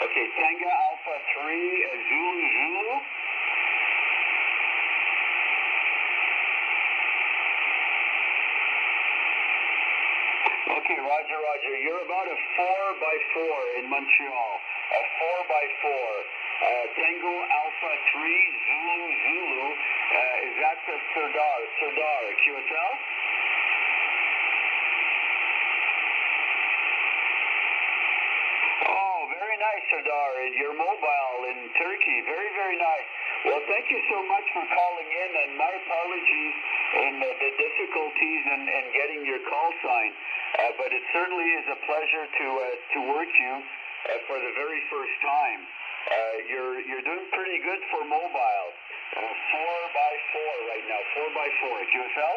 Okay, Tango Alpha 3, uh, Zulu Zulu. Okay, Roger, Roger. You're about a 4 by 4 in Montreal. A 4 by 4. Uh, Tango Alpha 3, Zulu Zulu. Uh, is that the Serdar? Serdar, QSL? Oh, very nice, Serdar. And you're mobile in Turkey. Very, very nice. Well, thank you so much for calling in, and my apologies in uh, the difficulties in, in getting your call sign. Uh, but it certainly is a pleasure to uh, to work you uh, for the very first time. Uh, you're you're doing pretty good for mobile. Uh, four by four right now. Four by four. QSL.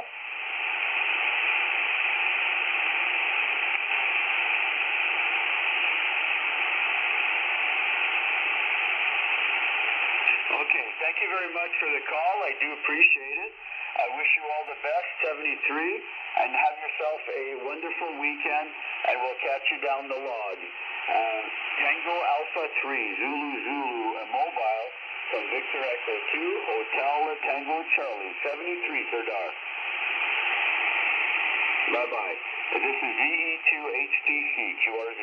Okay, thank you very much for the call. I do appreciate it. I wish you all the best, 73, and have yourself a wonderful weekend, and we'll catch you down the log. Uh, Tango Alpha 3, Zulu Zulu, mobile from Victor Echo 2, Hotel Tango Charlie, 73, Serdar. Bye-bye. This is E DE2 HTC, QRZ.